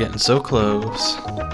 getting so close.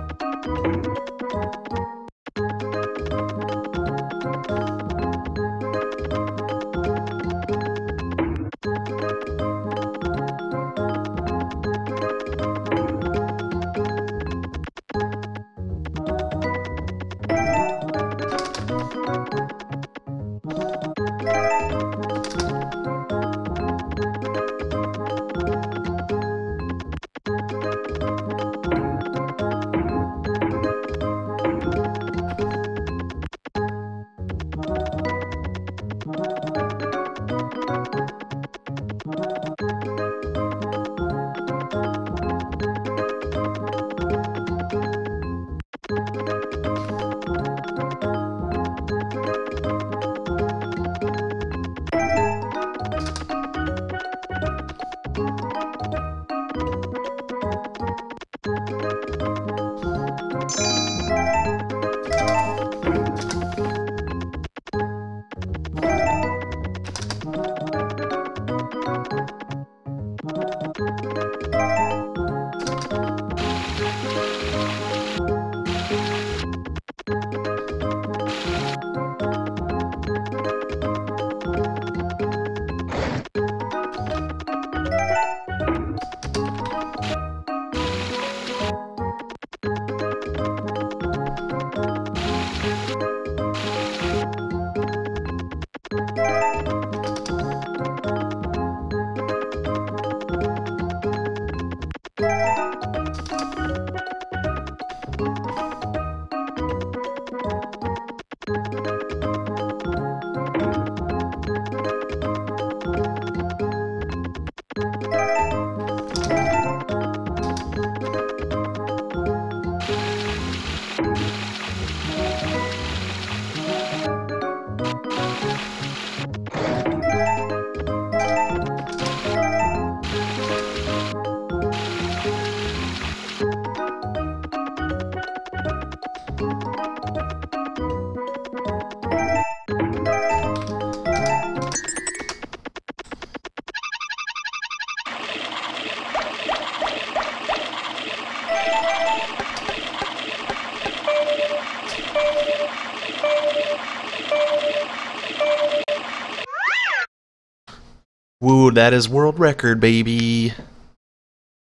Woo, that is world record, baby.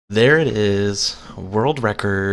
There it is. World record.